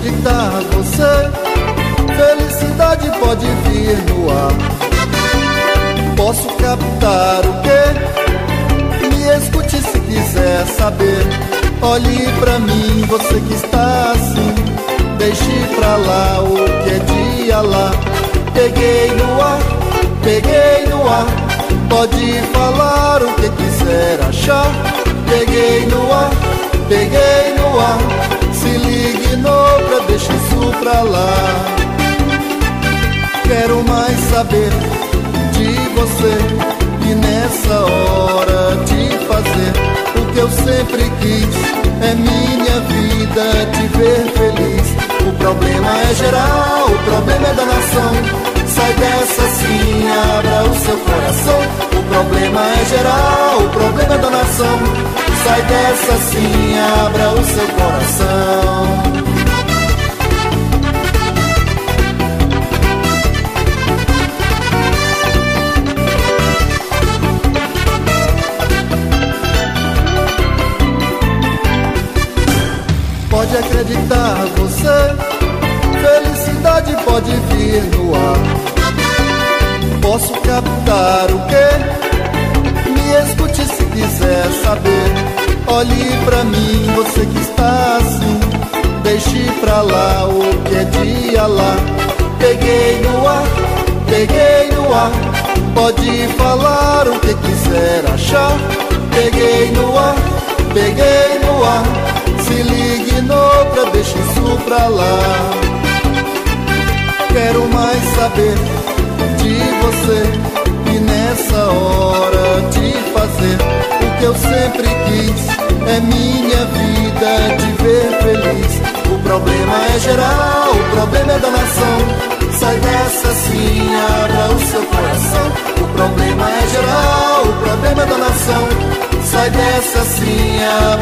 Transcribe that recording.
acreditar você, felicidade pode vir no ar. Posso captar o que? Me escute se quiser saber. Olhe pra mim, você que está assim. Deixe pra lá o que é dia lá. Peguei no ar, peguei no ar. Pode falar o que quiser achar. Peguei no ar, peguei saber de você e nessa hora de fazer o que eu sempre quis. É minha vida te ver feliz. O problema é geral, o problema é da nação. Sai dessa sim, abra o seu coração. O problema é geral, o problema é da nação. Sai dessa sim, abra o seu coração. Pode acreditar você, felicidade pode vir no ar. Posso captar o que? Me escute se quiser saber. Olhe pra mim, você que está assim. Deixe pra lá o que é dia lá. Peguei no ar, peguei no ar. Pode falar o que quiser achar. Peguei no ar, peguei no ar. Pra lá. Quero mais saber de você e nessa hora de fazer o que eu sempre quis. É minha vida te ver feliz. O problema é geral, o problema é da nação. Sai dessa sim, abra o seu coração. O problema é geral, o problema é da nação. Sai dessa sim, abra